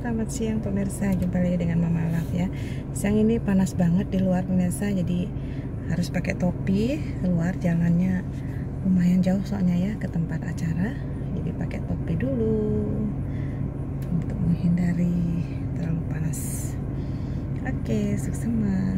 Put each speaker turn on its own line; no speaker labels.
Selamat siang pemirsa, jumpa lagi dengan Mama Laf ya. Siang ini panas banget di luar pemirsa, jadi harus pakai topi keluar jalannya lumayan jauh soalnya ya ke tempat acara. Jadi pakai topi dulu untuk menghindari terlalu panas. Oke, sukses semua.